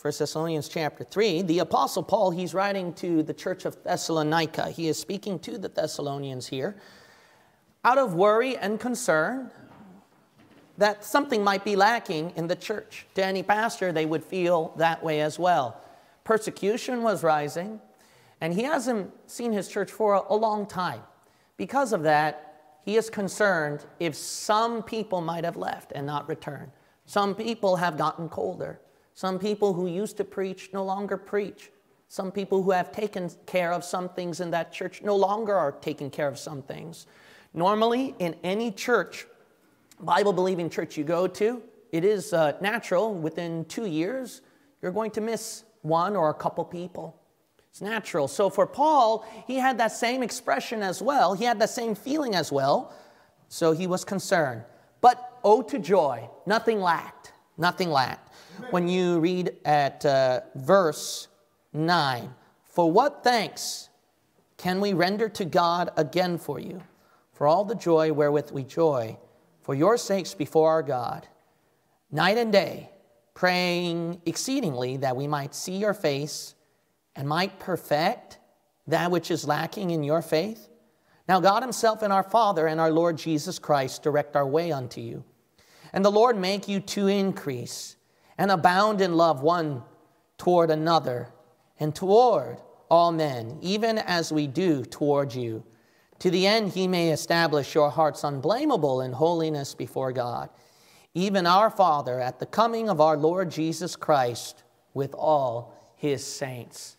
1 Thessalonians chapter 3, the Apostle Paul, he's writing to the church of Thessalonica. He is speaking to the Thessalonians here out of worry and concern that something might be lacking in the church. To any pastor, they would feel that way as well. Persecution was rising, and he hasn't seen his church for a, long time. Because of that, he is concerned if some people might have left and not returned. Some people have gotten colder. Some people who used to preach no longer preach. Some people who have taken care of some things in that church no longer are taking care of some things. Normally, in any church, Bible believing church you go to, it is uh, natural within two years, you're going to miss one or a couple people. It's natural. So for Paul, he had that same expression as well. He had that same feeling as well. So he was concerned. But oh, to joy, nothing lacked. Nothing lacked. When you read at uh, verse 9, for what thanks can we render to God again for you? For all the joy wherewith we joy, for your sakes before our God, night and day, praying exceedingly that we might see your face and might perfect that which is lacking in your faith? Now, God Himself and our Father and our Lord Jesus Christ direct our way unto you. And the Lord make you to increase and abound in love one toward another and toward all men, even as we do toward you, to the end He may establish your hearts unblameable in holiness before God, even our Father at the coming of our Lord Jesus Christ with all His saints.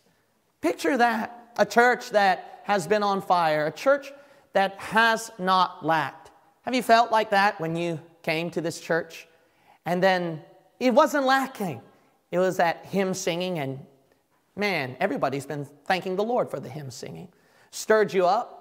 Picture that a church that has been on fire, a church that has not lacked. Have you felt like that when you came to this church? And then it wasn't lacking. It was that hymn singing, and man, everybody's been thanking the Lord for the hymn singing. Stirred you up.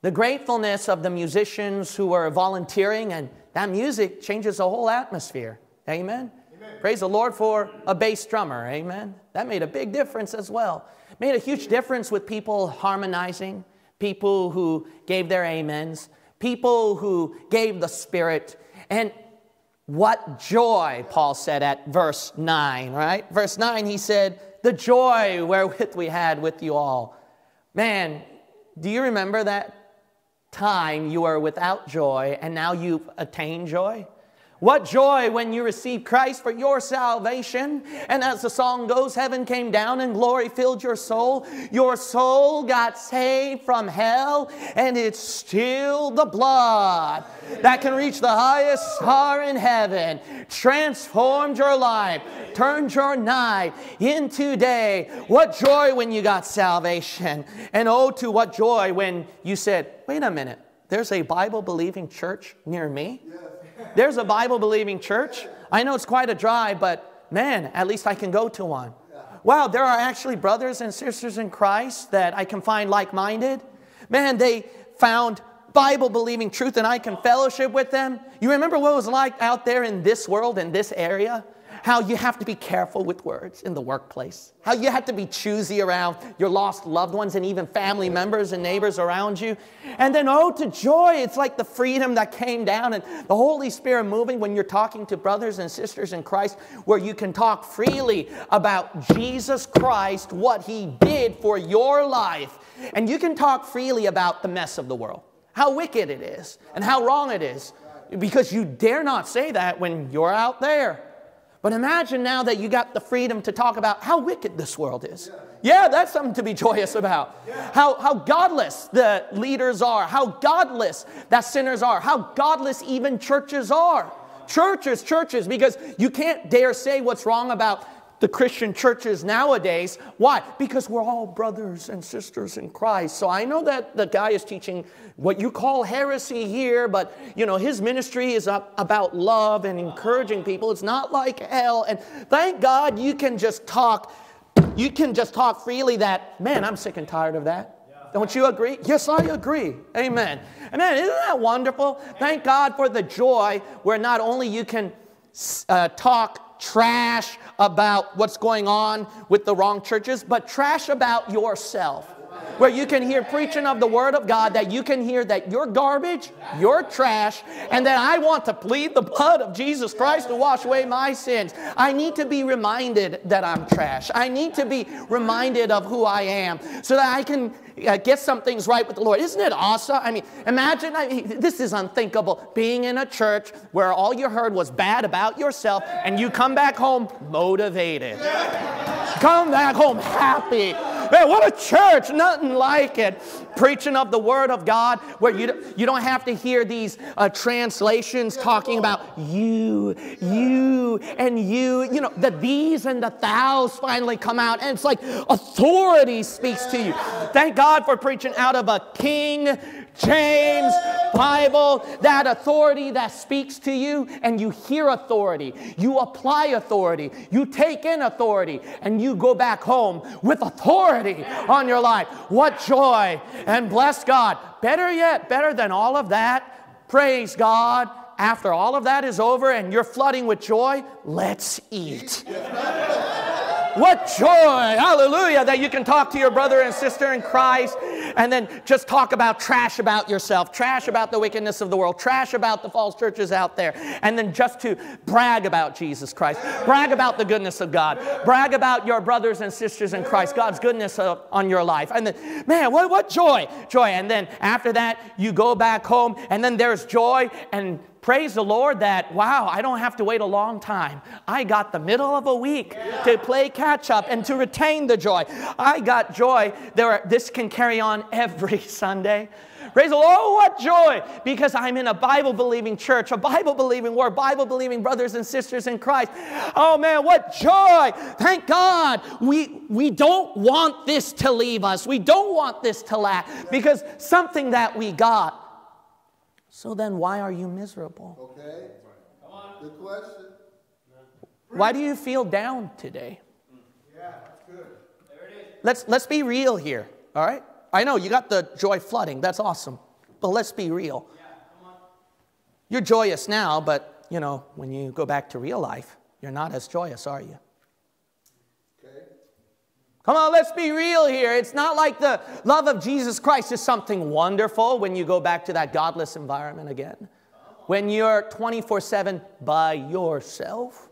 The gratefulness of the musicians who were volunteering, and that music changes the whole atmosphere. Amen. Amen. Praise the Lord for a bass drummer. Amen. That made a big difference as well. Made a huge difference with people harmonizing, people who gave their amens, people who gave the Spirit. And what joy, Paul said at verse 9, right? Verse 9, he said, The joy wherewith we had with you all. Man, do you remember that time you were without joy and now you've attained joy? What joy when you received Christ for your salvation. And as the song goes, heaven came down and glory filled your soul. Your soul got saved from hell, and it's still the blood that can reach the highest star in heaven. Transformed your life, turned your night into day. What joy when you got salvation. And oh, to what joy when you said, wait a minute, there's a Bible believing church near me. There's a Bible believing church. I know it's quite a drive, but man, at least I can go to one. Wow, there are actually brothers and sisters in Christ that I can find like minded. Man, they found Bible believing truth and I can fellowship with them. You remember what it was like out there in this world, in this area? how you have to be careful with words in the workplace, how you have to be choosy around your lost loved ones and even family members and neighbors around you. And then, oh, to joy, it's like the freedom that came down and the Holy Spirit moving when you're talking to brothers and sisters in Christ, where you can talk freely about Jesus Christ, what He did for your life. And you can talk freely about the mess of the world, how wicked it is, and how wrong it is because you dare not say that when you're out there. But imagine now that you got the freedom to talk about how wicked this world is. Yeah, that's something to be joyous about. How, how godless the leaders are, how godless that sinners are, how godless even churches are. Churches, churches, because you can't dare say what's wrong about the Christian churches nowadays. Why? Because we're all brothers and sisters in Christ. So I know that the guy is teaching what you call heresy here, but you know his ministry is up about love and encouraging people. It's not like hell. And thank God you can just talk. You can just talk freely. That man, I'm sick and tired of that. Don't you agree? Yes, I agree. Amen. Amen. Isn't that wonderful? Thank God for the joy where not only you can uh, talk trash about what's going on with the wrong churches, but trash about yourself. Where you can hear preaching of the Word of God, that you can hear that you're garbage, you're trash, and that I want to plead the blood of Jesus Christ to wash away my sins. I need to be reminded that I'm trash. I need to be reminded of who I am so that I can uh, get some things right with the Lord. Isn't it awesome? I mean, imagine, I mean, this is unthinkable, being in a church where all you heard was bad about yourself and you come back home motivated. Come back home happy. Man, what a church, nothing like it. Preaching of the Word of God, where you, you don't have to hear these uh, translations talking about you, you, and you. You know, the these and the thous finally come out, and it's like authority speaks to you. Thank God for preaching out of a King James Bible, that authority that speaks to you, and you hear authority, you apply authority, you take in authority, and you go back home with authority on your life. What joy and bless God. Better yet, better than all of that, praise God. After all of that is over and you're flooding with joy, let's eat. What joy, hallelujah, that you can talk to your brother and sister in Christ and then just talk about trash about yourself, trash about the wickedness of the world, trash about the false churches out there, and then just to brag about Jesus Christ, brag about the goodness of God, brag about your brothers and sisters in Christ, God's goodness on your life. And then, man, what, what joy, joy. And then after that, you go back home, and then there's joy and praise the Lord that, wow, I don't have to wait a long time. I got the middle of a week to play catch up and to retain the joy. I got joy. There are, this can carry on every Sunday. Praise the Lord. Oh, what joy! Because I'm in a Bible believing church, a Bible believing word, Bible believing brothers and sisters in Christ. Oh man, what joy! Thank God. We, we don't want this to leave us. We don't want this to lack because something that we got so then, why are you miserable? Okay. Come on. Good question. Why do you feel down today? Yeah, that's good. There it is. Let's, let's be real here, all right? I know you got the joy flooding. That's awesome. But let's be real. Yeah, come on. You're joyous now, but, you know, when you go back to real life, you're not as joyous, are you? Come on, let's be real here. It's not like the love of Jesus Christ is something wonderful when you go back to that godless environment again. When you're 24 7 by yourself.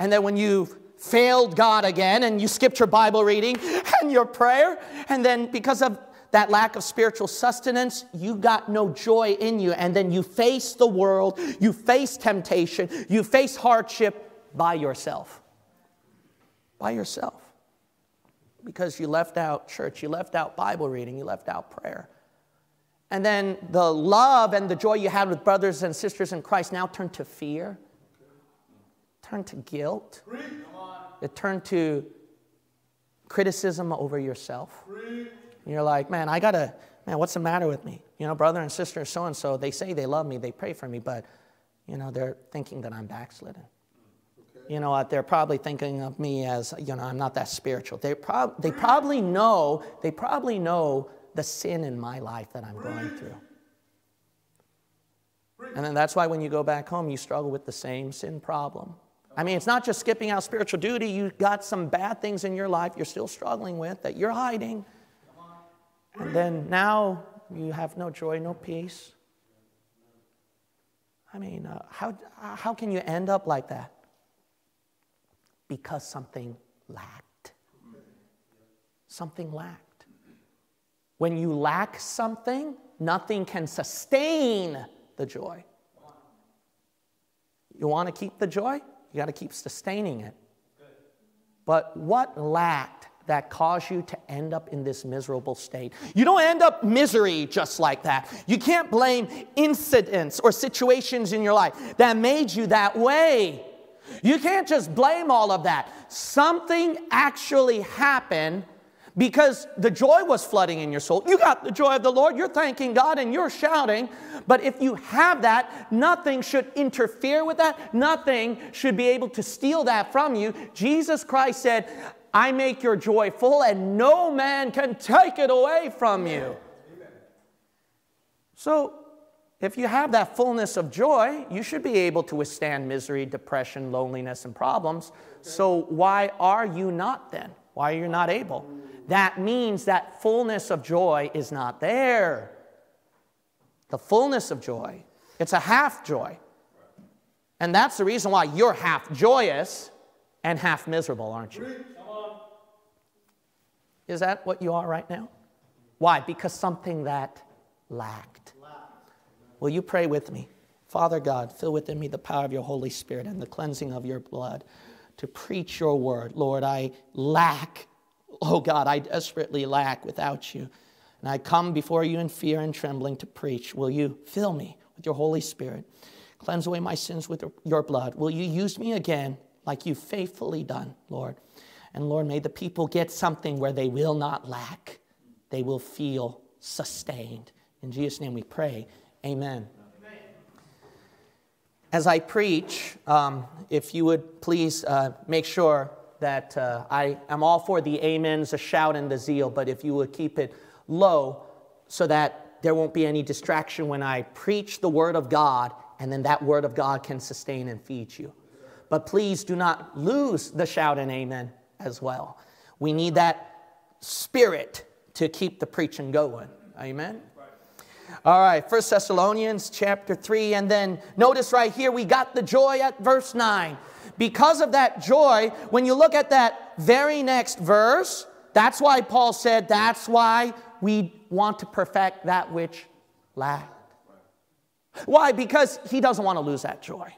And then when you've failed God again and you skipped your Bible reading and your prayer, and then because of that lack of spiritual sustenance, you got no joy in you. And then you face the world, you face temptation, you face hardship by yourself. By yourself because you left out church, you left out Bible reading, you left out prayer. And then the love and the joy you had with brothers and sisters in Christ now turned to fear, turned to guilt, it turned to criticism over yourself. And you're like, man, I gotta, man, what's the matter with me? You know, brother and sister so and so, they say they love me, they pray for me, but, you know, they're thinking that I'm backslidden you know what, they're probably thinking of me as, you know, I'm not that spiritual. They, prob- they probably know, they probably know the sin in my life that I'm going through. And then that's why when you go back home, you struggle with the same sin problem. I mean, it's not just skipping out spiritual duty. You got some bad things in your life you're still struggling with that you're hiding. And then now you have no joy, no peace. I mean, uh, how, how can you end up like that? Because something lacked. Something lacked. When you lack something, nothing can sustain the joy. You want to keep the joy? You got to keep sustaining it. But what lacked that caused you to end up in this miserable state? You don't end up misery just like that. You can't blame incidents or situations in your life that made you that way. You can't just blame all of that. Something actually happened because the joy was flooding in your soul. You got the joy of the Lord, you're thanking God and you're shouting. But if you have that, nothing should interfere with that. Nothing should be able to steal that from you. Jesus Christ said, I make your joy full and no man can take it away from you. So if you have that fullness of joy, you should be able to withstand misery, depression, loneliness, and problems. So, why are you not then? Why are you not able? That means that fullness of joy is not there. The fullness of joy, it's a half joy. And that's the reason why you're half joyous and half miserable, aren't you? Is that what you are right now? Why? Because something that lacked. Will you pray with me? Father God, fill within me the power of your Holy Spirit and the cleansing of your blood to preach your word. Lord, I lack. Oh God, I desperately lack without you. And I come before you in fear and trembling to preach. Will you fill me with your Holy Spirit? Cleanse away my sins with your blood. Will you use me again like you've faithfully done, Lord? And Lord, may the people get something where they will not lack, they will feel sustained. In Jesus' name we pray. Amen. As I preach, um, if you would please uh, make sure that uh, I am all for the amens, the shout, and the zeal, but if you would keep it low so that there won't be any distraction when I preach the word of God, and then that word of God can sustain and feed you. But please do not lose the shout and amen as well. We need that spirit to keep the preaching going. Amen. All right, First Thessalonians chapter 3, and then notice right here we got the joy at verse 9. Because of that joy, when you look at that very next verse, that's why Paul said, that's why we want to perfect that which lacked. Why? Because he doesn't want to lose that joy.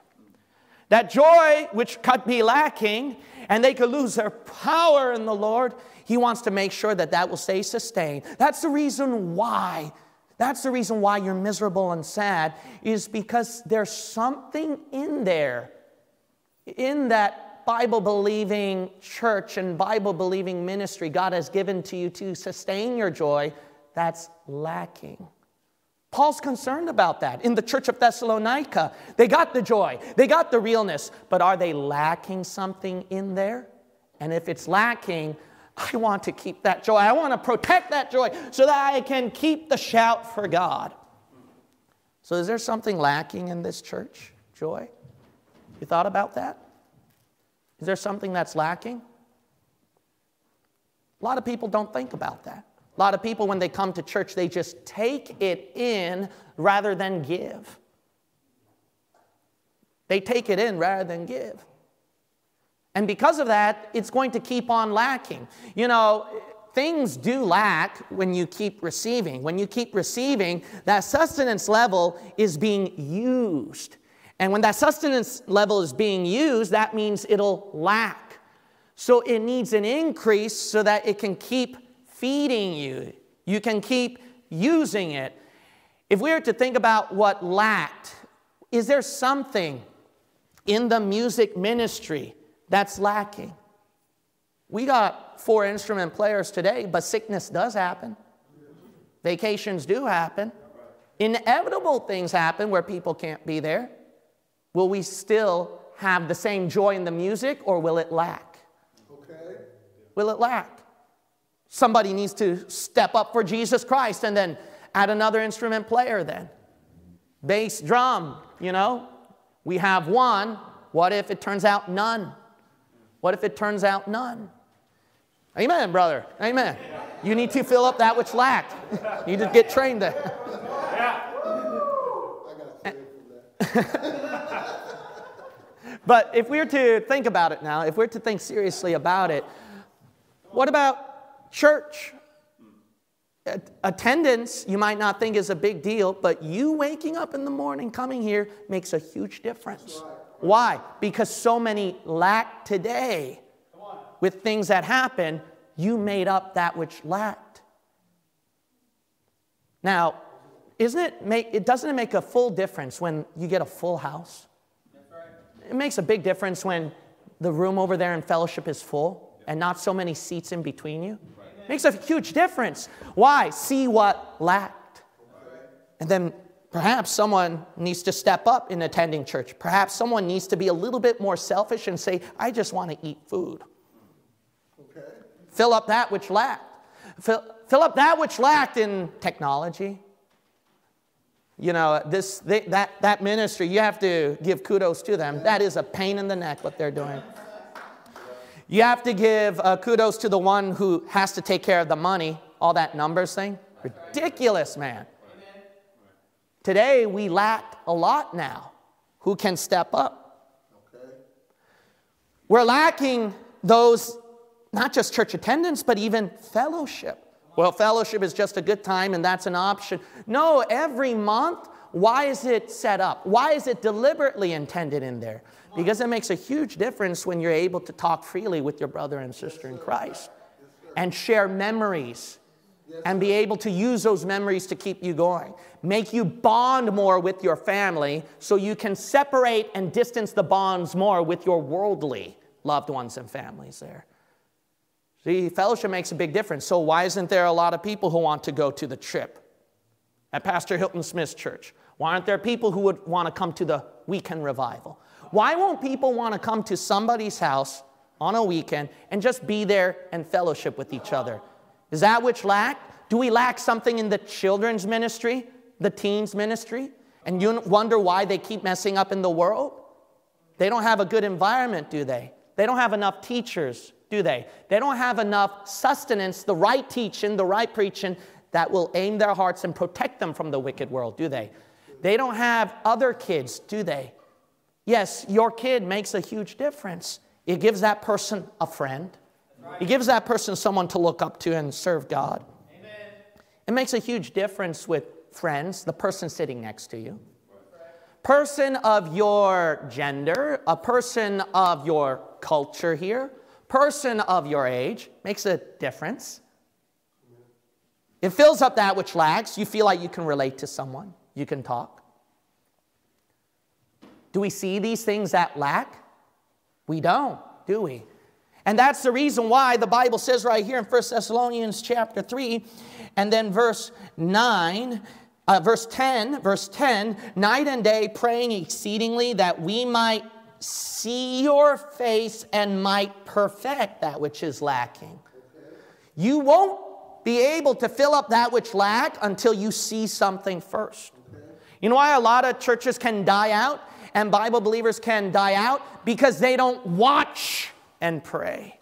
That joy which could be lacking, and they could lose their power in the Lord, he wants to make sure that that will stay sustained. That's the reason why that's the reason why you're miserable and sad, is because there's something in there, in that Bible believing church and Bible believing ministry God has given to you to sustain your joy that's lacking. Paul's concerned about that. In the church of Thessalonica, they got the joy, they got the realness, but are they lacking something in there? And if it's lacking, I want to keep that joy. I want to protect that joy so that I can keep the shout for God. So, is there something lacking in this church? Joy? You thought about that? Is there something that's lacking? A lot of people don't think about that. A lot of people, when they come to church, they just take it in rather than give. They take it in rather than give. And because of that, it's going to keep on lacking. You know, things do lack when you keep receiving. When you keep receiving, that sustenance level is being used. And when that sustenance level is being used, that means it'll lack. So it needs an increase so that it can keep feeding you. You can keep using it. If we were to think about what lacked, is there something in the music ministry that's lacking. We got four instrument players today, but sickness does happen. Vacations do happen. Inevitable things happen where people can't be there. Will we still have the same joy in the music or will it lack? Okay. Will it lack? Somebody needs to step up for Jesus Christ and then add another instrument player then. Bass, drum, you know, we have one. What if it turns out none? What if it turns out none? Amen, brother. Amen. You need to fill up that which lacked. You need to get trained there. but if we're to think about it now, if we we're to think seriously about it, what about church? Attendance, you might not think is a big deal, but you waking up in the morning, coming here, makes a huge difference. Why? Because so many lack today with things that happen, you made up that which lacked. Now, isn't it make it doesn't it make a full difference when you get a full house? It makes a big difference when the room over there in fellowship is full and not so many seats in between you. Makes a huge difference. Why? See what lacked. And then Perhaps someone needs to step up in attending church. Perhaps someone needs to be a little bit more selfish and say, I just want to eat food. Okay. Fill up that which lacked. Fill, fill up that which lacked in technology. You know, this, they, that, that ministry, you have to give kudos to them. That is a pain in the neck what they're doing. You have to give uh, kudos to the one who has to take care of the money, all that numbers thing. Ridiculous, man. Today, we lack a lot now. Who can step up? Okay. We're lacking those, not just church attendance, but even fellowship. Well, fellowship is just a good time and that's an option. No, every month, why is it set up? Why is it deliberately intended in there? Because it makes a huge difference when you're able to talk freely with your brother and sister in Christ and share memories and be able to use those memories to keep you going. Make you bond more with your family so you can separate and distance the bonds more with your worldly loved ones and families there. See, fellowship makes a big difference. So, why isn't there a lot of people who want to go to the trip at Pastor Hilton Smith's church? Why aren't there people who would want to come to the weekend revival? Why won't people want to come to somebody's house on a weekend and just be there and fellowship with each other? Is that which lack? Do we lack something in the children's ministry, the teens ministry? And you wonder why they keep messing up in the world? They don't have a good environment, do they? They don't have enough teachers, do they? They don't have enough sustenance, the right teaching, the right preaching that will aim their hearts and protect them from the wicked world, do they? They don't have other kids, do they? Yes, your kid makes a huge difference. It gives that person a friend. It gives that person someone to look up to and serve God. Amen. It makes a huge difference with friends, the person sitting next to you. Person of your gender, a person of your culture here, person of your age, makes a difference. It fills up that which lacks. You feel like you can relate to someone, you can talk. Do we see these things that lack? We don't, do we? And that's the reason why the Bible says right here in 1 Thessalonians chapter 3 and then verse 9, uh, verse 10, verse 10, night and day praying exceedingly that we might see your face and might perfect that which is lacking. You won't be able to fill up that which lack until you see something first. You know why a lot of churches can die out and Bible believers can die out? Because they don't watch and pray.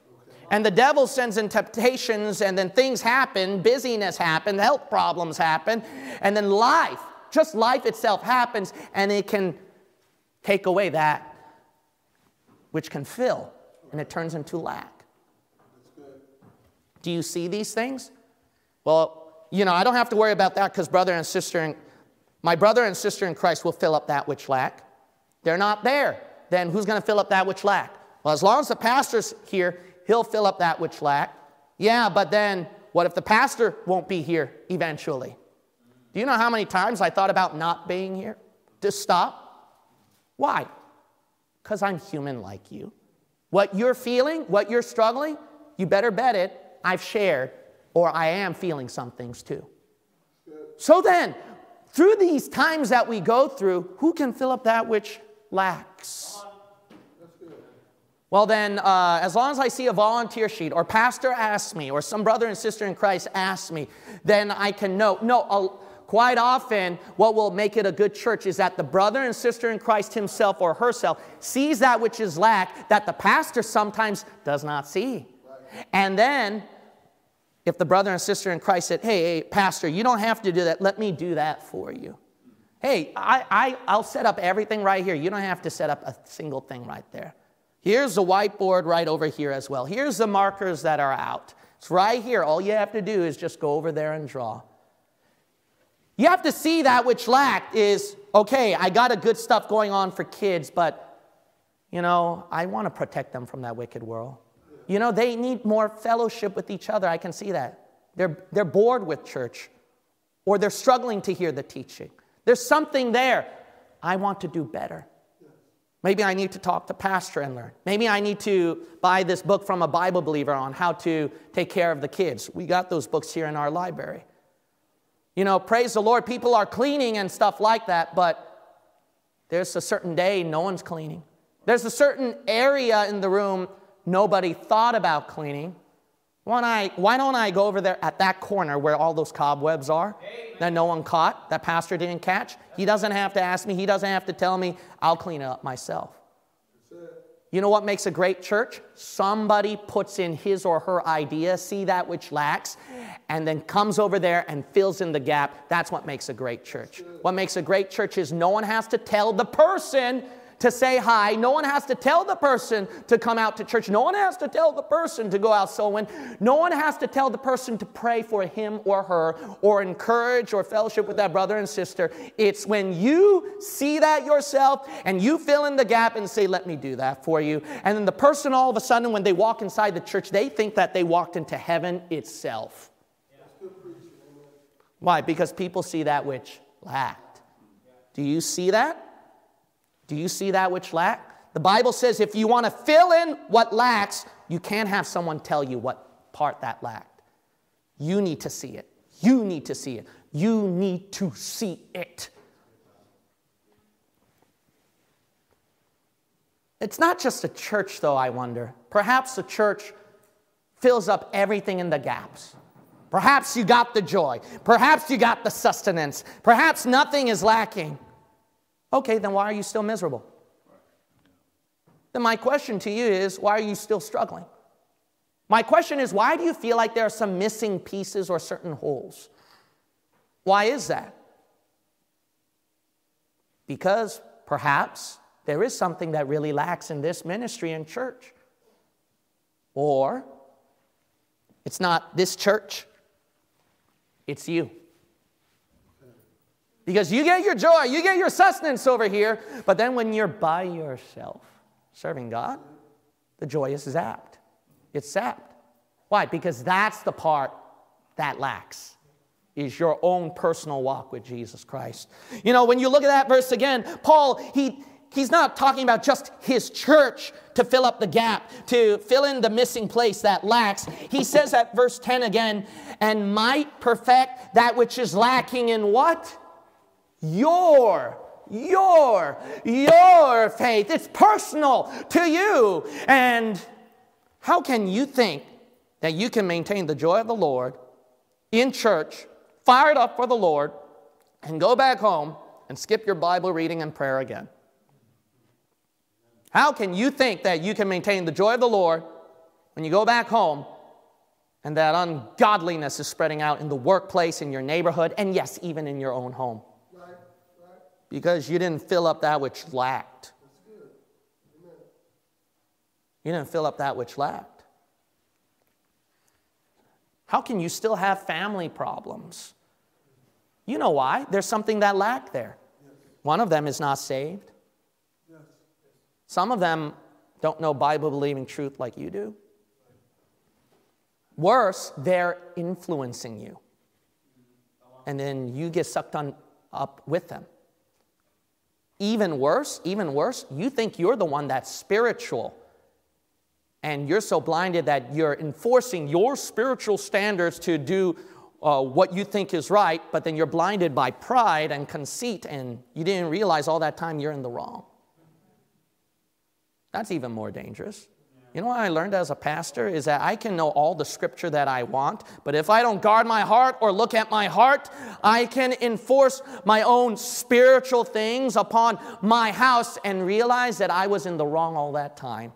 And the devil sends in temptations, and then things happen, busyness happens, health problems happen, and then life, just life itself happens, and it can take away that which can fill, and it turns into lack. Do you see these things? Well, you know, I don't have to worry about that because brother and sister, in, my brother and sister in Christ will fill up that which lack. They're not there. Then who's going to fill up that which lack? Well, as long as the pastor's here, he'll fill up that which lack. Yeah, but then what if the pastor won't be here eventually? Do you know how many times I thought about not being here? To stop? Why? Because I'm human like you. What you're feeling, what you're struggling, you better bet it I've shared or I am feeling some things too. So then, through these times that we go through, who can fill up that which lacks? Well, then, uh, as long as I see a volunteer sheet, or pastor asks me, or some brother and sister in Christ asks me, then I can know. No, I'll, quite often, what will make it a good church is that the brother and sister in Christ himself or herself sees that which is lack that the pastor sometimes does not see. And then, if the brother and sister in Christ said, hey, hey, pastor, you don't have to do that, let me do that for you. Hey, I, I, I'll set up everything right here. You don't have to set up a single thing right there. Here's the whiteboard right over here as well. Here's the markers that are out. It's right here. All you have to do is just go over there and draw. You have to see that which lacked is okay, I got a good stuff going on for kids, but you know, I want to protect them from that wicked world. You know, they need more fellowship with each other. I can see that. They're, they're bored with church or they're struggling to hear the teaching. There's something there. I want to do better. Maybe I need to talk to pastor and learn. Maybe I need to buy this book from a Bible believer on how to take care of the kids. We got those books here in our library. You know, praise the Lord, people are cleaning and stuff like that, but there's a certain day no one's cleaning. There's a certain area in the room nobody thought about cleaning. Why don't, I, why don't I go over there at that corner where all those cobwebs are Amen. that no one caught, that pastor didn't catch? He doesn't have to ask me, he doesn't have to tell me, I'll clean it up myself. You know what makes a great church? Somebody puts in his or her idea, see that which lacks, and then comes over there and fills in the gap. That's what makes a great church. What makes a great church is no one has to tell the person to say hi. No one has to tell the person to come out to church. No one has to tell the person to go out sowing. No one has to tell the person to pray for him or her or encourage or fellowship with that brother and sister. It's when you see that yourself and you fill in the gap and say, Let me do that for you. And then the person all of a sudden, when they walk inside the church, they think that they walked into heaven itself. Why? Because people see that which lacked. Do you see that? Do you see that which lack? The Bible says if you want to fill in what lacks, you can't have someone tell you what part that lacked. You need to see it. You need to see it. You need to see it. It's not just a church, though, I wonder. Perhaps the church fills up everything in the gaps. Perhaps you got the joy. Perhaps you got the sustenance. Perhaps nothing is lacking. Okay, then why are you still miserable? Then my question to you is why are you still struggling? My question is why do you feel like there are some missing pieces or certain holes? Why is that? Because perhaps there is something that really lacks in this ministry and church. Or it's not this church, it's you. Because you get your joy, you get your sustenance over here, but then when you're by yourself serving God, the joy is zapped. It's sapped. Why? Because that's the part that lacks is your own personal walk with Jesus Christ. You know, when you look at that verse again, Paul, he he's not talking about just his church to fill up the gap, to fill in the missing place that lacks. He says at verse 10 again, and might perfect that which is lacking in what? Your, your, your faith. It's personal to you. And how can you think that you can maintain the joy of the Lord in church, fired up for the Lord, and go back home and skip your Bible reading and prayer again? How can you think that you can maintain the joy of the Lord when you go back home and that ungodliness is spreading out in the workplace, in your neighborhood, and yes, even in your own home? Because you didn't fill up that which lacked. You didn't fill up that which lacked. How can you still have family problems? You know why. There's something that lacked there. One of them is not saved. Some of them don't know Bible believing truth like you do. Worse, they're influencing you. And then you get sucked on, up with them. Even worse, even worse, you think you're the one that's spiritual. And you're so blinded that you're enforcing your spiritual standards to do uh, what you think is right, but then you're blinded by pride and conceit, and you didn't realize all that time you're in the wrong. That's even more dangerous. You know what I learned as a pastor is that I can know all the scripture that I want, but if I don't guard my heart or look at my heart, I can enforce my own spiritual things upon my house and realize that I was in the wrong all that time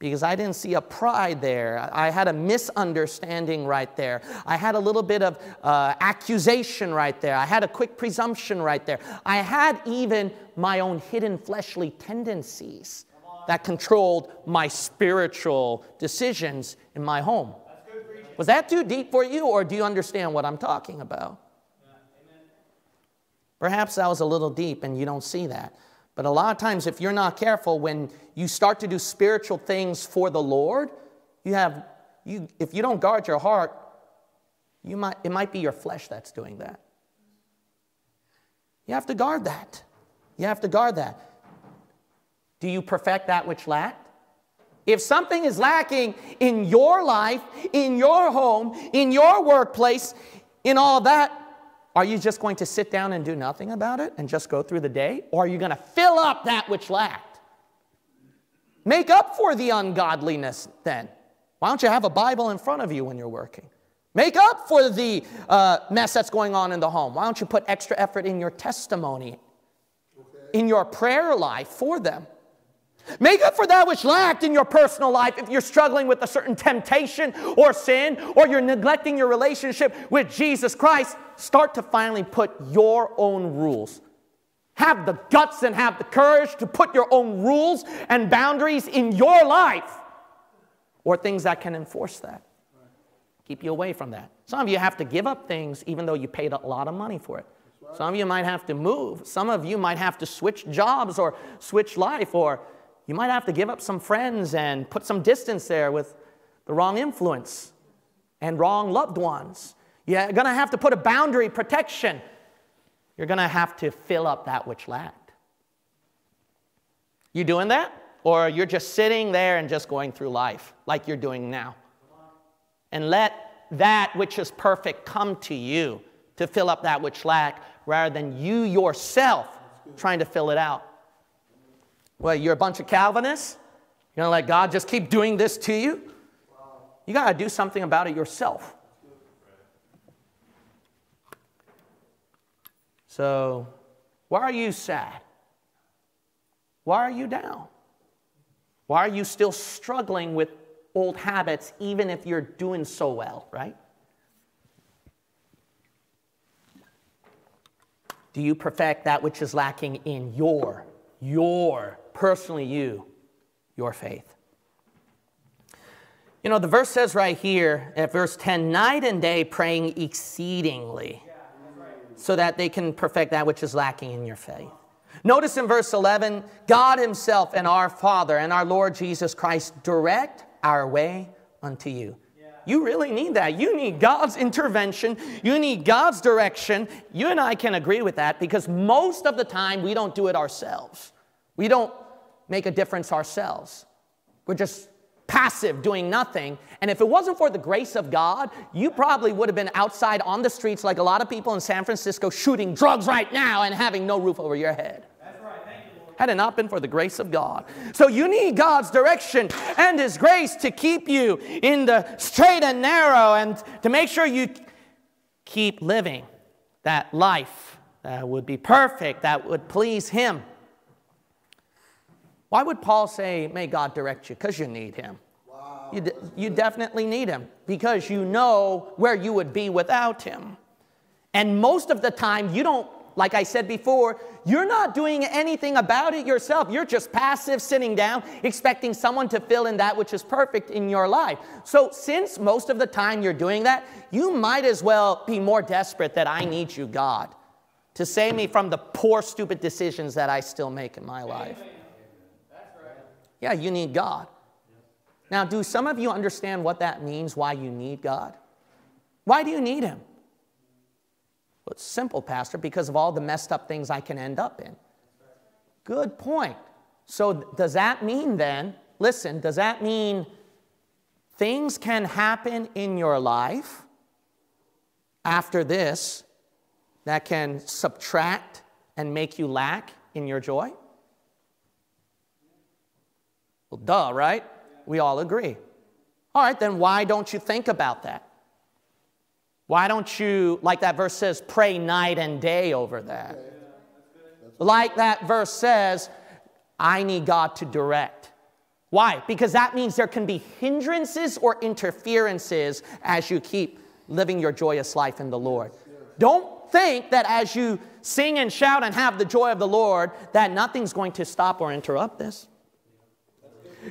because I didn't see a pride there. I had a misunderstanding right there. I had a little bit of uh, accusation right there. I had a quick presumption right there. I had even my own hidden fleshly tendencies that controlled my spiritual decisions in my home. Was that too deep for you, or do you understand what I'm talking about? Perhaps that was a little deep and you don't see that. But a lot of times, if you're not careful, when you start to do spiritual things for the Lord, you have, you, if you don't guard your heart, you might, it might be your flesh that's doing that. You have to guard that. You have to guard that. Do you perfect that which lacked? If something is lacking in your life, in your home, in your workplace, in all that, are you just going to sit down and do nothing about it and just go through the day? Or are you going to fill up that which lacked? Make up for the ungodliness then. Why don't you have a Bible in front of you when you're working? Make up for the uh, mess that's going on in the home. Why don't you put extra effort in your testimony, in your prayer life for them? Make up for that which lacked in your personal life if you're struggling with a certain temptation or sin, or you're neglecting your relationship with Jesus Christ. Start to finally put your own rules. Have the guts and have the courage to put your own rules and boundaries in your life, or things that can enforce that. Keep you away from that. Some of you have to give up things even though you paid a lot of money for it. Some of you might have to move. Some of you might have to switch jobs or switch life or you might have to give up some friends and put some distance there with the wrong influence and wrong loved ones. You're going to have to put a boundary protection. You're going to have to fill up that which lacked. You doing that? Or you're just sitting there and just going through life like you're doing now? And let that which is perfect come to you to fill up that which lack rather than you yourself trying to fill it out. Well, you're a bunch of Calvinists? You're going to let God just keep doing this to you? You got to do something about it yourself. So, why are you sad? Why are you down? Why are you still struggling with old habits even if you're doing so well, right? Do you perfect that which is lacking in your, your personally you, your faith. You know, the verse says right here at verse 10 night and day praying exceedingly so that they can perfect that which is lacking in your faith. Notice in verse 11 God Himself and our Father and our Lord Jesus Christ direct our way unto you. You really need that. You need God's intervention. You need God's direction. You and I can agree with that because most of the time we don't do it ourselves. We don't make a difference ourselves. We're just passive, doing nothing. And if it wasn't for the grace of God, you probably would have been outside on the streets like a lot of people in San Francisco shooting drugs right now and having no roof over your head. Had it not been for the grace of God. So you need God's direction and His grace to keep you in the straight and narrow and to make sure you keep living that life that would be perfect, that would please Him. Why would Paul say, May God direct you? Because you need him. Wow. You, de- you definitely need him because you know where you would be without him. And most of the time, you don't, like I said before, you're not doing anything about it yourself. You're just passive, sitting down, expecting someone to fill in that which is perfect in your life. So, since most of the time you're doing that, you might as well be more desperate that I need you, God, to save me from the poor, stupid decisions that I still make in my life. Yeah, you need God. Now, do some of you understand what that means, why you need God? Why do you need Him? Well, it's simple, Pastor, because of all the messed up things I can end up in. Good point. So, does that mean then, listen, does that mean things can happen in your life after this that can subtract and make you lack in your joy? Well, duh, right? We all agree. All right, then why don't you think about that? Why don't you, like that verse says, pray night and day over that? Like that verse says, I need God to direct. Why? Because that means there can be hindrances or interferences as you keep living your joyous life in the Lord. Don't think that as you sing and shout and have the joy of the Lord, that nothing's going to stop or interrupt this.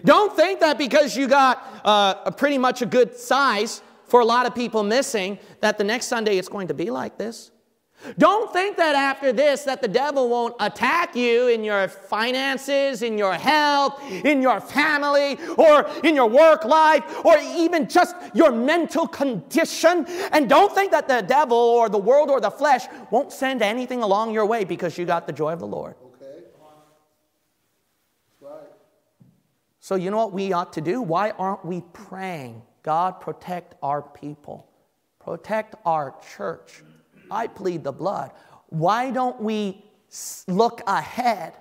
Don't think that because you got uh, a pretty much a good size for a lot of people missing, that the next Sunday it's going to be like this. Don't think that after this that the devil won't attack you in your finances, in your health, in your family, or in your work life, or even just your mental condition. And don't think that the devil or the world or the flesh won't send anything along your way because you got the joy of the Lord. So, you know what we ought to do? Why aren't we praying? God, protect our people, protect our church. I plead the blood. Why don't we look ahead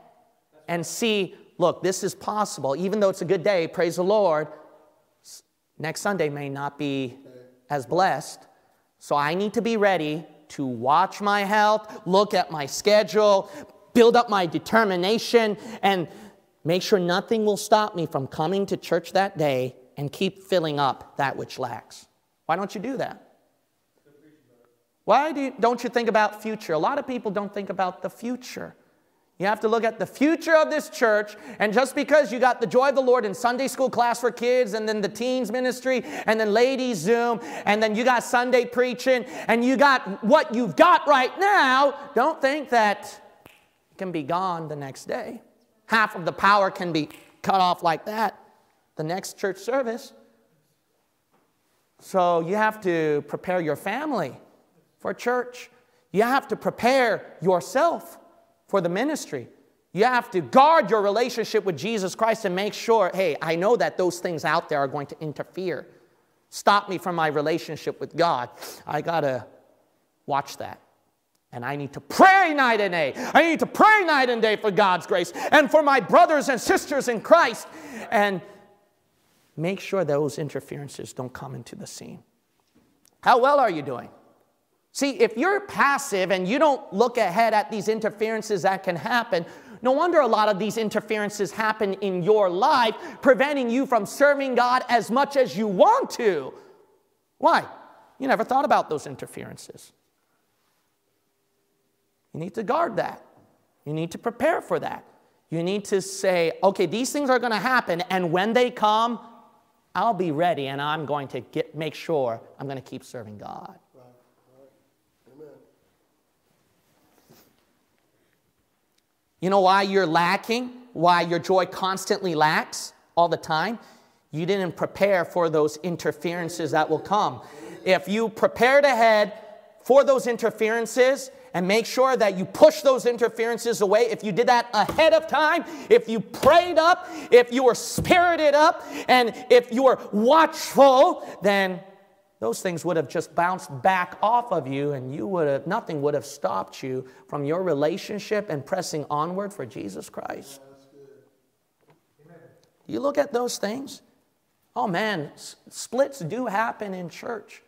and see, look, this is possible. Even though it's a good day, praise the Lord, next Sunday may not be as blessed. So I need to be ready to watch my health, look at my schedule, build up my determination, and make sure nothing will stop me from coming to church that day and keep filling up that which lacks. Why don't you do that? Why do you, don't you think about future? A lot of people don't think about the future. You have to look at the future of this church, and just because you got the joy of the Lord in Sunday school class for kids, and then the teens ministry, and then ladies Zoom, and then you got Sunday preaching, and you got what you've got right now, don't think that it can be gone the next day. Half of the power can be cut off like that the next church service. So you have to prepare your family for church. You have to prepare yourself for the ministry. You have to guard your relationship with Jesus Christ and make sure, hey, I know that those things out there are going to interfere, stop me from my relationship with God. I got to watch that. And I need to pray night and day. I need to pray night and day for God's grace and for my brothers and sisters in Christ. And make sure those interferences don't come into the scene. How well are you doing? See, if you're passive and you don't look ahead at these interferences that can happen, no wonder a lot of these interferences happen in your life, preventing you from serving God as much as you want to. Why? You never thought about those interferences. You need to guard that. You need to prepare for that. You need to say, okay, these things are going to happen, and when they come, I'll be ready and I'm going to get, make sure I'm going to keep serving God. You know why you're lacking? Why your joy constantly lacks all the time? You didn't prepare for those interferences that will come. If you prepared ahead for those interferences and make sure that you push those interferences away, if you did that ahead of time, if you prayed up, if you were spirited up, and if you were watchful, then those things would have just bounced back off of you and you would have nothing would have stopped you from your relationship and pressing onward for Jesus Christ. You look at those things. Oh man, splits do happen in church.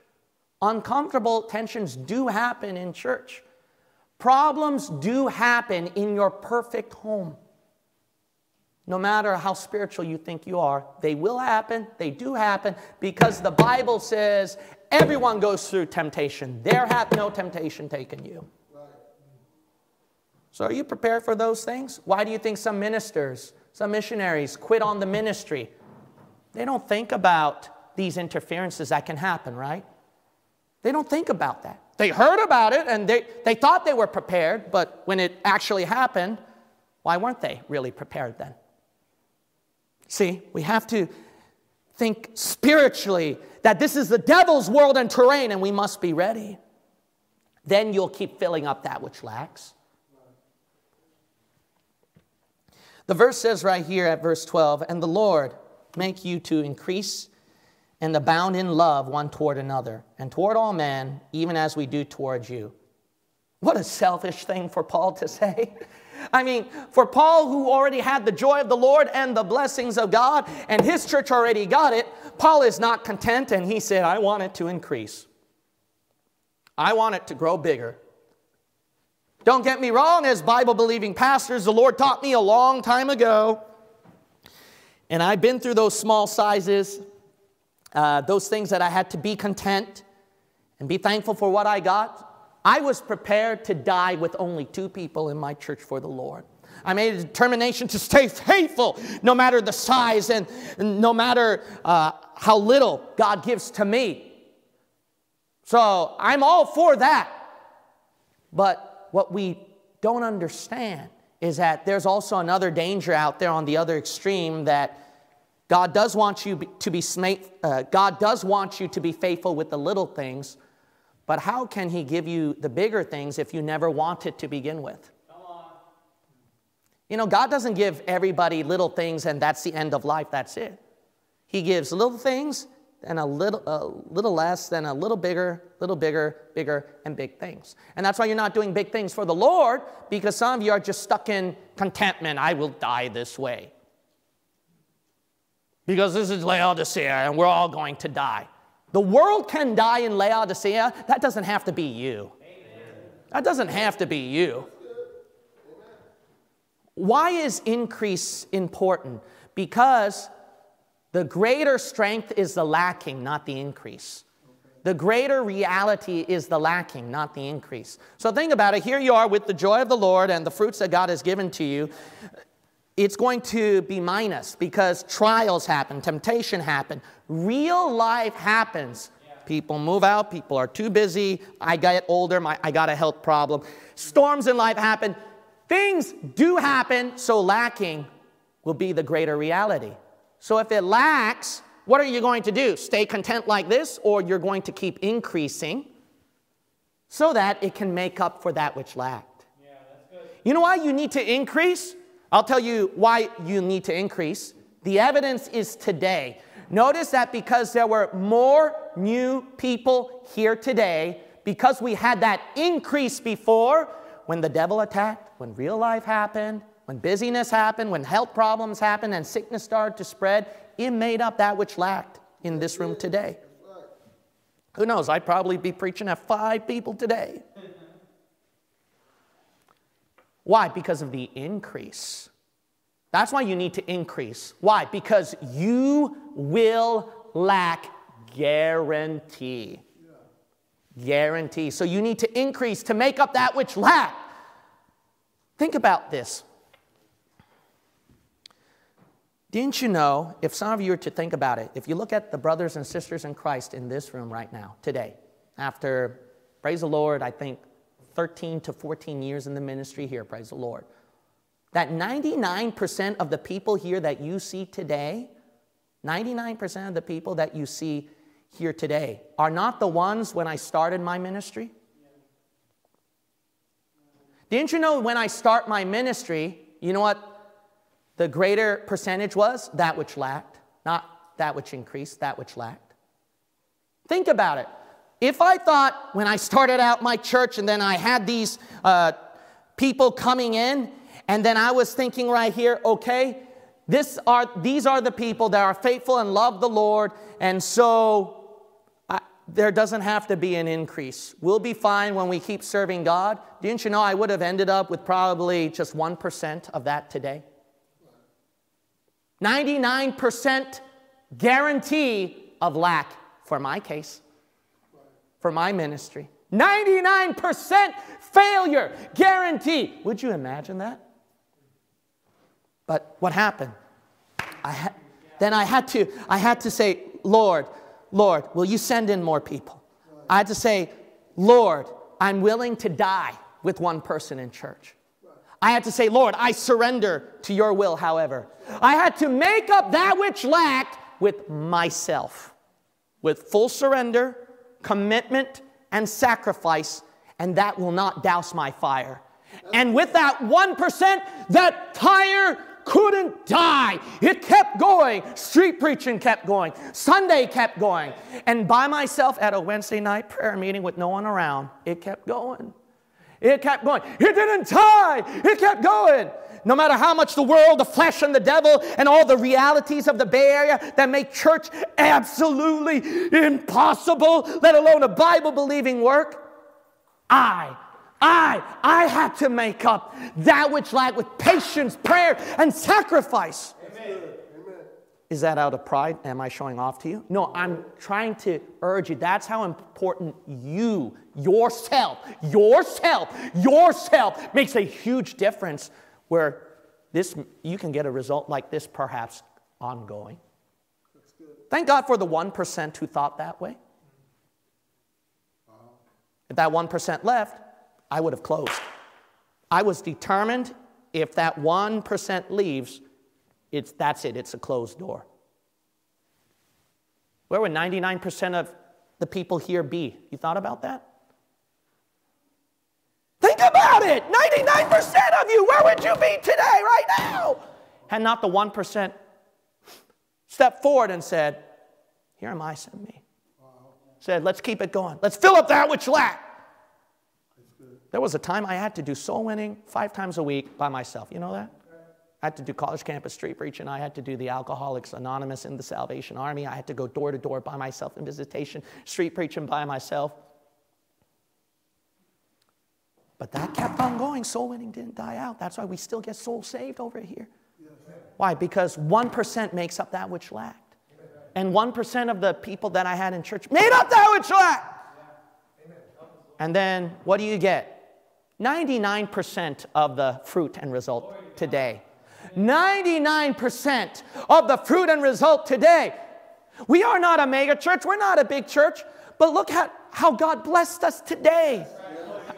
Uncomfortable tensions do happen in church. Problems do happen in your perfect home. No matter how spiritual you think you are, they will happen. They do happen because the Bible says everyone goes through temptation. There hath no temptation taken you. So, are you prepared for those things? Why do you think some ministers, some missionaries quit on the ministry? They don't think about these interferences that can happen, right? They don't think about that. They heard about it and they, they thought they were prepared, but when it actually happened, why weren't they really prepared then? See, we have to think spiritually that this is the devil's world and terrain and we must be ready. Then you'll keep filling up that which lacks. The verse says right here at verse 12, and the Lord make you to increase and abound in love one toward another, and toward all men, even as we do towards you. What a selfish thing for Paul to say. I mean, for Paul, who already had the joy of the Lord and the blessings of God, and his church already got it, Paul is not content, and he said, I want it to increase. I want it to grow bigger. Don't get me wrong, as Bible believing pastors, the Lord taught me a long time ago, and I've been through those small sizes, uh, those things that I had to be content and be thankful for what I got. I was prepared to die with only two people in my church for the Lord. I made a determination to stay faithful no matter the size and no matter uh, how little God gives to me. So I'm all for that. But what we don't understand is that there's also another danger out there on the other extreme that God does want you to be uh, God does want you to be faithful with the little things, but how can He give you the bigger things if you never want it to begin with? You know, God doesn't give everybody little things and that's the end of life, that's it. He gives little things and a little, a little less, then a little bigger, little bigger, bigger, and big things. And that's why you're not doing big things for the Lord because some of you are just stuck in contentment. I will die this way. Because this is Laodicea and we're all going to die. The world can die in Laodicea. That doesn't have to be you. That doesn't have to be you. Why is increase important? Because the greater strength is the lacking, not the increase. The greater reality is the lacking, not the increase. So think about it. Here you are with the joy of the Lord and the fruits that God has given to you. It's going to be minus because trials happen, temptation happen, real life happens. People move out, people are too busy. I get older, my, I got a health problem. Storms in life happen. Things do happen, so lacking will be the greater reality. So if it lacks, what are you going to do? Stay content like this, or you're going to keep increasing so that it can make up for that which lacked? Yeah, you know why you need to increase? I'll tell you why you need to increase. The evidence is today. Notice that because there were more new people here today, because we had that increase before, when the devil attacked, when real life happened, when busyness happened, when health problems happened, and sickness started to spread, it made up that which lacked in this room today. Who knows? I'd probably be preaching at five people today. Why? Because of the increase. That's why you need to increase. Why? Because you will lack guarantee. Guarantee. So you need to increase to make up that which lack. Think about this. Didn't you know, if some of you were to think about it, if you look at the brothers and sisters in Christ in this room right now, today, after, praise the Lord, I think 13 to 14 years in the ministry here, praise the Lord, that 99% of the people here that you see today, 99% of the people that you see here today are not the ones when I started my ministry. Didn't you know when I start my ministry, you know what the greater percentage was? That which lacked, not that which increased, that which lacked. Think about it. If I thought when I started out my church and then I had these uh, people coming in, and then I was thinking right here, okay, this are, these are the people that are faithful and love the Lord, and so there doesn't have to be an increase. We'll be fine when we keep serving God. Didn't you know I would have ended up with probably just 1% of that today? 99% guarantee of lack for my case, for my ministry. 99% failure guarantee. Would you imagine that? But what happened? I ha- then I had to I had to say, Lord, Lord, will you send in more people? I had to say, Lord, I'm willing to die with one person in church. I had to say, Lord, I surrender to your will, however. I had to make up that which lacked with myself, with full surrender, commitment, and sacrifice, and that will not douse my fire. And with that 1%, that tire couldn't die. It kept going. Street preaching kept going. Sunday kept going. And by myself at a Wednesday night prayer meeting with no one around, it kept going. It kept going. It didn't die. It kept going. No matter how much the world, the flesh, and the devil, and all the realities of the Bay Area that make church absolutely impossible, let alone a Bible believing work, I I, I had to make up that which lacked with patience, prayer, and sacrifice. Is that out of pride? Am I showing off to you? No, I'm trying to urge you. That's how important you, yourself, yourself, yourself makes a huge difference where this you can get a result like this perhaps ongoing. Thank God for the 1% who thought that way. If that 1% left, I would have closed. I was determined if that 1% leaves, it's, that's it, it's a closed door. Where would 99% of the people here be? You thought about that? Think about it! 99% of you, where would you be today, right now? Had not the 1% stepped forward and said, Here am I, send me. Said, Let's keep it going. Let's fill up that which lack. There was a time I had to do soul winning five times a week by myself. You know that? I had to do college campus street preaching. I had to do the Alcoholics Anonymous in the Salvation Army. I had to go door to door by myself in visitation, street preaching by myself. But that kept on going. Soul winning didn't die out. That's why we still get soul saved over here. Why? Because 1% makes up that which lacked. And 1% of the people that I had in church made up that which lacked. And then what do you get? 99% of the fruit and result today. 99% of the fruit and result today. We are not a mega church, we're not a big church, but look at how God blessed us today.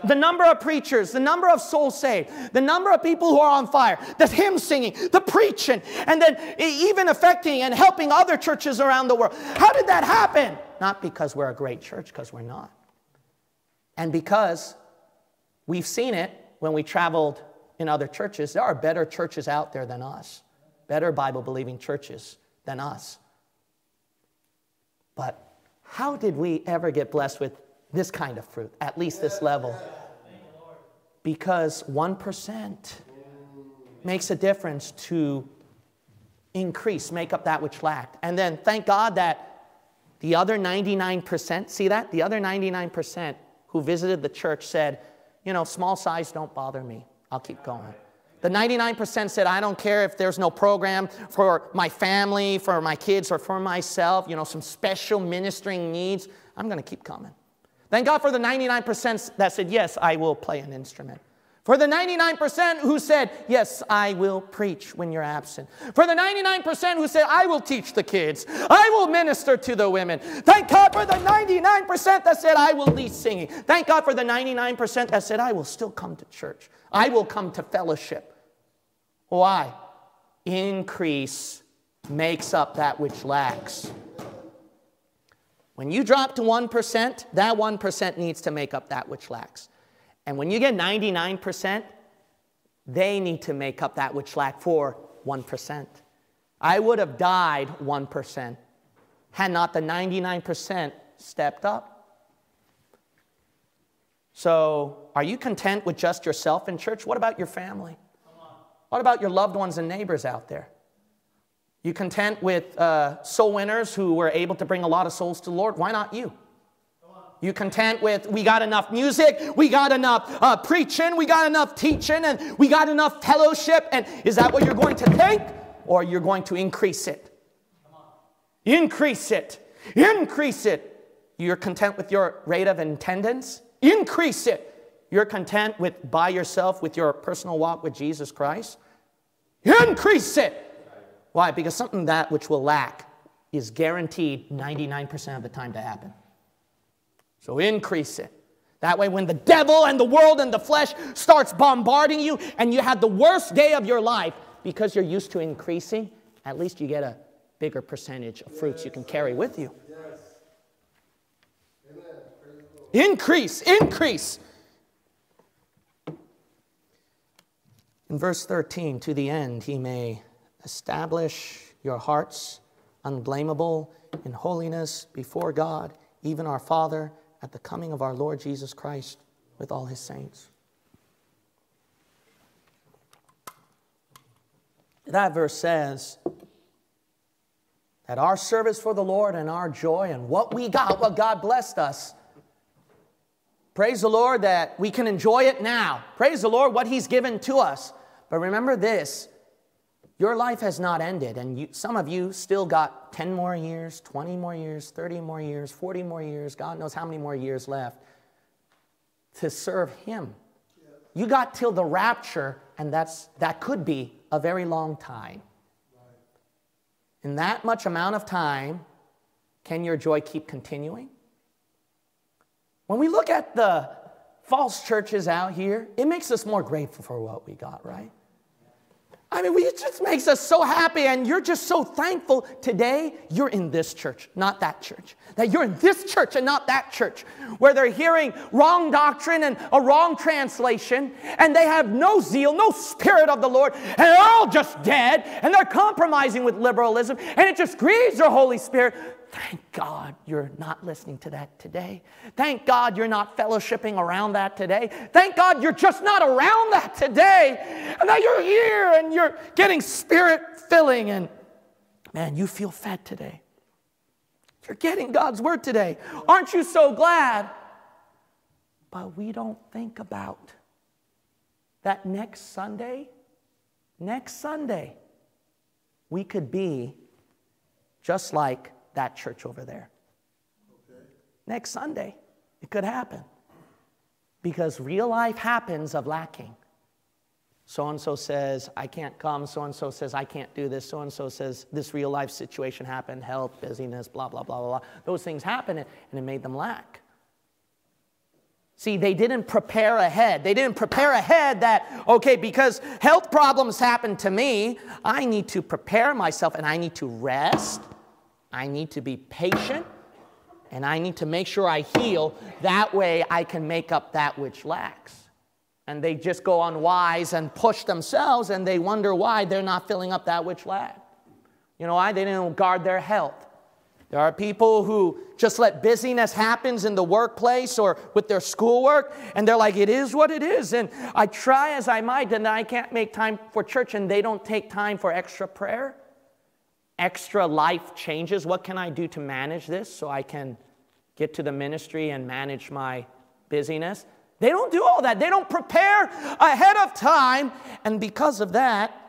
The number of preachers, the number of souls saved, the number of people who are on fire, the hymn singing, the preaching, and then even affecting and helping other churches around the world. How did that happen? Not because we're a great church, because we're not. And because we've seen it when we traveled in other churches, there are better churches out there than us, better Bible believing churches than us. But how did we ever get blessed with this kind of fruit, at least this level? Because 1% makes a difference to increase, make up that which lacked. And then thank God that the other 99%, see that? The other 99% who visited the church said, you know, small size don't bother me. I'll keep going. The 99% said, I don't care if there's no program for my family, for my kids, or for myself, you know, some special ministering needs. I'm going to keep coming. Thank God for the 99% that said, Yes, I will play an instrument. For the 99% who said, Yes, I will preach when you're absent. For the 99% who said, I will teach the kids. I will minister to the women. Thank God for the 99% that said, I will lead singing. Thank God for the 99% that said, I will still come to church. I will come to fellowship. Why? Increase makes up that which lacks. When you drop to 1%, that 1% needs to make up that which lacks. And when you get 99%, they need to make up that which lacked for 1%. I would have died 1% had not the 99% stepped up. So, are you content with just yourself in church? What about your family? What about your loved ones and neighbors out there? You content with uh, soul winners who were able to bring a lot of souls to the Lord? Why not you? You content with, we got enough music, we got enough uh, preaching, we got enough teaching, and we got enough fellowship, and is that what you're going to think? Or you're going to increase it? Increase it. Increase it. You're content with your rate of attendance? Increase it. You're content with by yourself with your personal walk with Jesus Christ? Increase it. Why? Because something that which will lack is guaranteed 99% of the time to happen. So increase it. That way, when the devil and the world and the flesh starts bombarding you and you have the worst day of your life because you're used to increasing, at least you get a bigger percentage of fruits you can carry with you. Increase, increase. In verse 13, to the end, he may establish your hearts unblameable in holiness before God, even our Father at the coming of our Lord Jesus Christ with all his saints. That verse says that our service for the Lord and our joy and what we got, what God blessed us, praise the Lord that we can enjoy it now. Praise the Lord what he's given to us. But remember this your life has not ended, and you, some of you still got 10 more years, 20 more years, 30 more years, 40 more years, God knows how many more years left to serve Him. You got till the rapture, and that's, that could be a very long time. In that much amount of time, can your joy keep continuing? When we look at the false churches out here, it makes us more grateful for what we got, right? I mean, it just makes us so happy, and you're just so thankful today you're in this church, not that church. That you're in this church and not that church, where they're hearing wrong doctrine and a wrong translation, and they have no zeal, no spirit of the Lord, and they're all just dead, and they're compromising with liberalism, and it just grieves your Holy Spirit. Thank God you're not listening to that today. Thank God you're not fellowshipping around that today. Thank God you're just not around that today. And that you're here and you're getting spirit filling and man, you feel fed today. You're getting God's word today. Aren't you so glad? But we don't think about that next Sunday, next Sunday, we could be just like that church over there. Okay. Next Sunday, it could happen. Because real life happens of lacking. So and so says, I can't come. So and so says, I can't do this. So and so says, this real life situation happened, health, busyness, blah, blah, blah, blah, blah. Those things happen and it made them lack. See, they didn't prepare ahead. They didn't prepare ahead that, okay, because health problems happen to me, I need to prepare myself and I need to rest. I need to be patient and I need to make sure I heal. That way I can make up that which lacks. And they just go unwise and push themselves and they wonder why they're not filling up that which lacked. You know why? They didn't guard their health. There are people who just let busyness happens in the workplace or with their schoolwork, and they're like, it is what it is. And I try as I might, and I can't make time for church, and they don't take time for extra prayer, extra life changes. What can I do to manage this so I can get to the ministry and manage my busyness? They don't do all that. They don't prepare ahead of time, and because of that,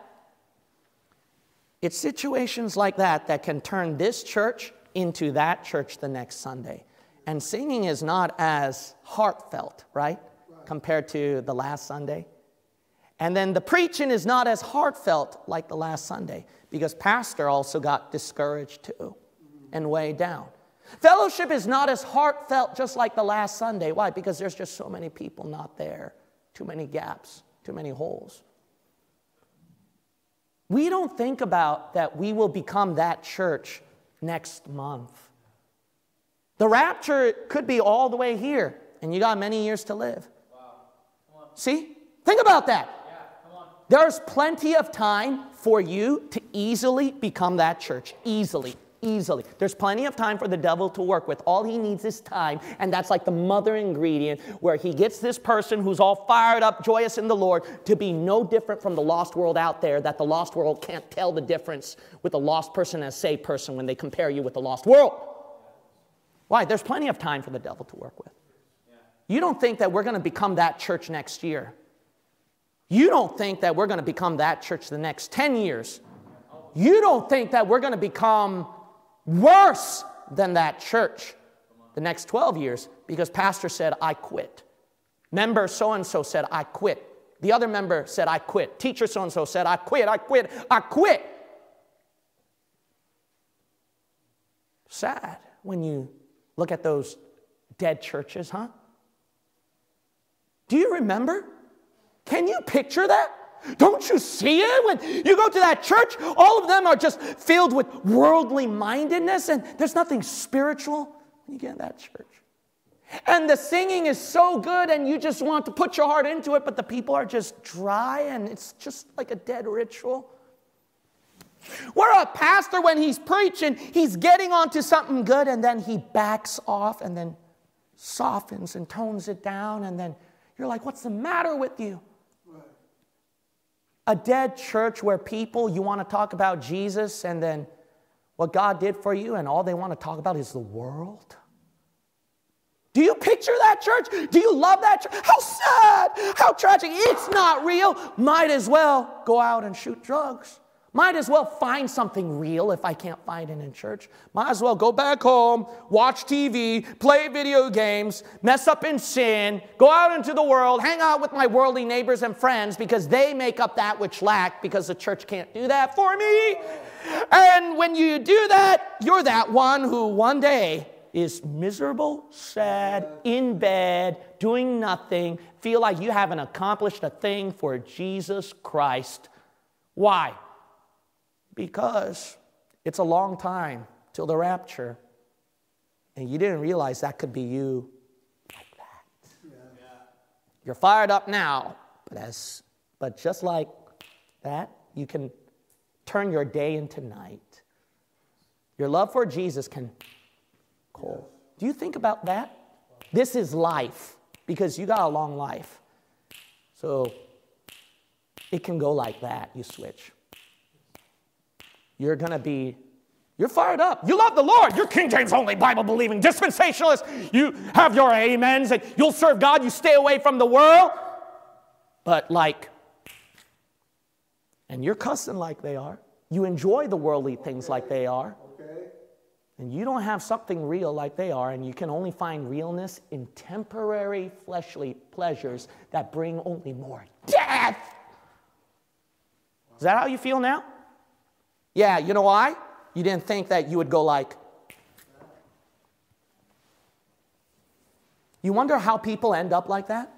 it's situations like that that can turn this church into that church the next Sunday. And singing is not as heartfelt, right? Compared to the last Sunday. And then the preaching is not as heartfelt like the last Sunday because pastor also got discouraged too and weighed down. Fellowship is not as heartfelt just like the last Sunday. Why? Because there's just so many people not there, too many gaps, too many holes. We don't think about that we will become that church next month. The rapture could be all the way here, and you got many years to live. Wow. See? Think about that. There's plenty of time for you to easily become that church. Easily easily. There's plenty of time for the devil to work with. All he needs is time, and that's like the mother ingredient where he gets this person who's all fired up, joyous in the Lord, to be no different from the lost world out there, that the lost world can't tell the difference with a lost person and a saved person when they compare you with the lost world. Why? There's plenty of time for the devil to work with. You don't think that we're going to become that church next year. You don't think that we're going to become that church the next 10 years. You don't think that we're going to become worse than that church the next 12 years because pastor said, I quit. Member so and so said, I quit. The other member said, I quit. Teacher so and so said, I quit, I quit, I quit. Sad when you look at those dead churches, huh? Do you remember? Can you picture that? Don't you see it? When you go to that church, all of them are just filled with worldly mindedness, and there's nothing spiritual when you get in that church. And the singing is so good, and you just want to put your heart into it, but the people are just dry, and it's just like a dead ritual. Where a pastor, when he's preaching, he's getting onto something good, and then he backs off and then softens and tones it down, and then you're like, What's the matter with you? A dead church where people, you want to talk about Jesus and then what God did for you, and all they want to talk about is the world? Do you picture that church? Do you love that church? How sad, how tragic. It's not real. Might as well go out and shoot drugs. Might as well find something real if I can't find it in church. Might as well go back home, watch TV, play video games, mess up in sin, go out into the world, hang out with my worldly neighbors and friends because they make up that which lack because the church can't do that for me. And when you do that, you're that one who one day is miserable, sad, in bed, doing nothing, feel like you haven't accomplished a thing for Jesus Christ. Why? Because it's a long time till the rapture. And you didn't realize that could be you like that. Yeah. You're fired up now, but, as, but just like that, you can turn your day into night. Your love for Jesus can cold. Do you think about that? This is life because you got a long life. So it can go like that. You switch you're going to be you're fired up. You love the Lord. You're King James only Bible believing dispensationalist. You have your amens and you'll serve God. You stay away from the world. but like, and you're cussing like they are. You enjoy the worldly things like they are. Okay? And you don't have something real like they are, and you can only find realness in temporary fleshly pleasures that bring only more death. Is that how you feel now? Yeah, you know why? You didn't think that you would go like, You wonder how people end up like that?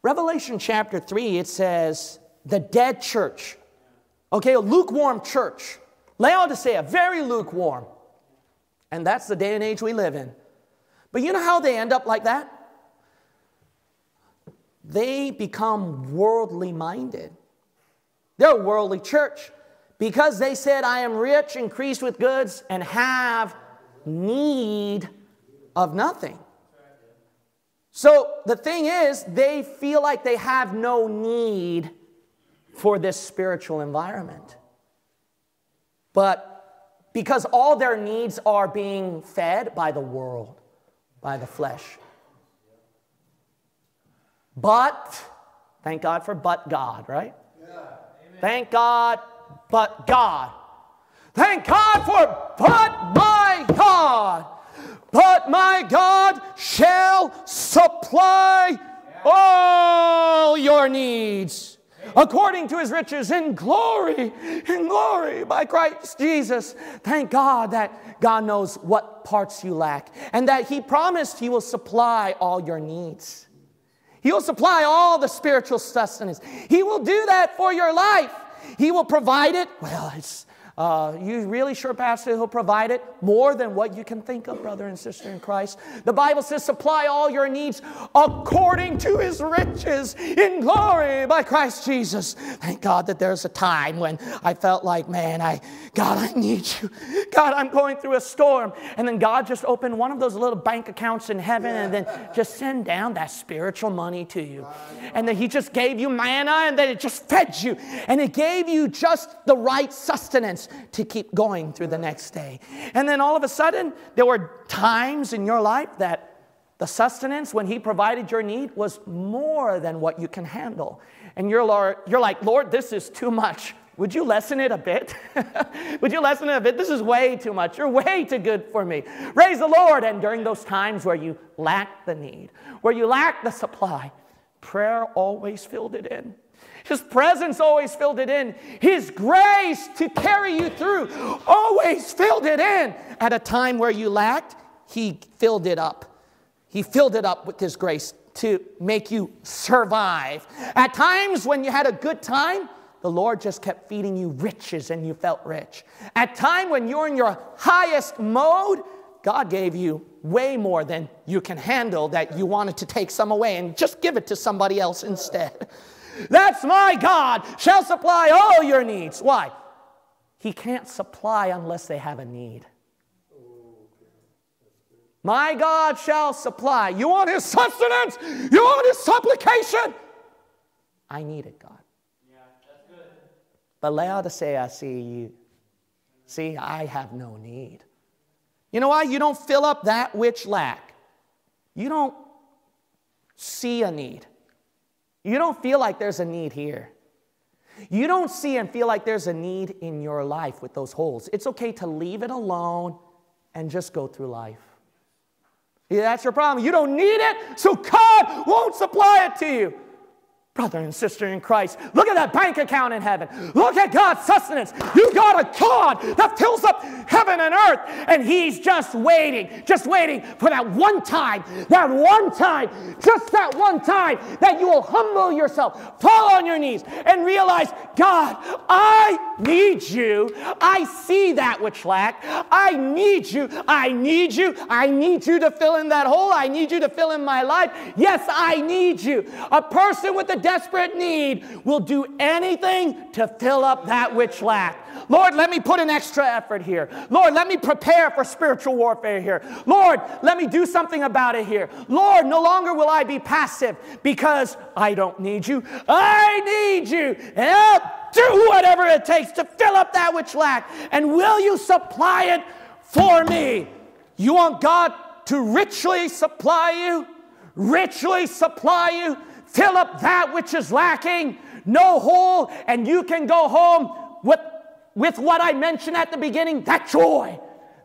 Revelation chapter 3, it says, the dead church. Okay, a lukewarm church. Laodicea, very lukewarm. And that's the day and age we live in. But you know how they end up like that? They become worldly minded. They're a worldly church because they said, I am rich, increased with goods, and have need of nothing. So the thing is, they feel like they have no need for this spiritual environment. But because all their needs are being fed by the world, by the flesh. But, thank God for but God, right? Yeah. Thank God, but God. Thank God for but my God. But my God shall supply all your needs according to his riches in glory, in glory by Christ Jesus. Thank God that God knows what parts you lack and that he promised he will supply all your needs. He will supply all the spiritual sustenance. He will do that for your life. He will provide it. Well, it's uh, you really sure, Pastor, He'll provide it more than what you can think of, brother and sister in Christ. The Bible says, supply all your needs according to His riches in glory by Christ Jesus. Thank God that there's a time when I felt like, man, I, God, I need you. God, I'm going through a storm. And then God just opened one of those little bank accounts in heaven and then just send down that spiritual money to you. And then He just gave you manna and then it just fed you. And it gave you just the right sustenance to keep going through the next day. And then all of a sudden, there were times in your life that the sustenance, when He provided your need, was more than what you can handle. And you're, Lord, you're like, Lord, this is too much. Would you lessen it a bit? Would you lessen it a bit? This is way too much. You're way too good for me. Raise the Lord. And during those times where you lack the need, where you lack the supply, prayer always filled it in. His presence always filled it in. His grace to carry you through always filled it in. At a time where you lacked, He filled it up. He filled it up with His grace to make you survive. At times when you had a good time, the Lord just kept feeding you riches and you felt rich. At time when you're in your highest mode, God gave you way more than you can handle that you wanted to take some away and just give it to somebody else instead. That's my God shall supply all your needs. Why? He can't supply unless they have a need. My God shall supply. You want his sustenance? You want his supplication? I need it, God. Yeah, that's good. But Laodicea, I see you. See, I have no need. You know why? You don't fill up that which lack. You don't see a need. You don't feel like there's a need here. You don't see and feel like there's a need in your life with those holes. It's okay to leave it alone and just go through life. Yeah, that's your problem. You don't need it, so God won't supply it to you. Brother and sister in Christ, look at that bank account in heaven. Look at God's sustenance. You got a God that fills up heaven and earth, and He's just waiting, just waiting for that one time, that one time, just that one time that you will humble yourself, fall on your knees, and realize, God, I need you. I see that which lack. I need you. I need you. I need you to fill in that hole. I need you to fill in my life. Yes, I need you. A person with a desperate need will do anything to fill up that which lack. Lord, let me put an extra effort here. Lord, let me prepare for spiritual warfare here. Lord, let me do something about it here. Lord, no longer will I be passive because I don't need you. I need you. I'll do whatever it takes to fill up that which lack. And will you supply it for me? You want God to richly supply you? Richly supply you? Fill up that which is lacking, no hole, and you can go home with, with what I mentioned at the beginning that joy.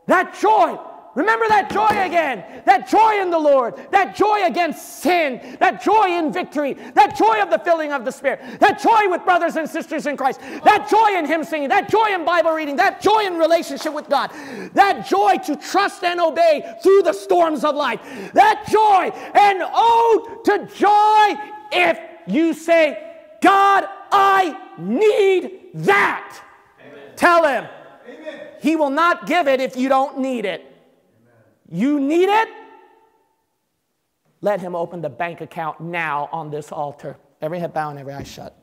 That joy. Remember that joy again. That joy in the Lord. That joy against sin. That joy in victory. That joy of the filling of the Spirit. That joy with brothers and sisters in Christ. That joy in hymn singing. That joy in Bible reading. That joy in relationship with God. That joy to trust and obey through the storms of life. That joy. And ode to joy if you say, God, I need that. Amen. Tell him. Amen. He will not give it if you don't need it. You need it? Let him open the bank account now on this altar. Every head bowed and every eye shut.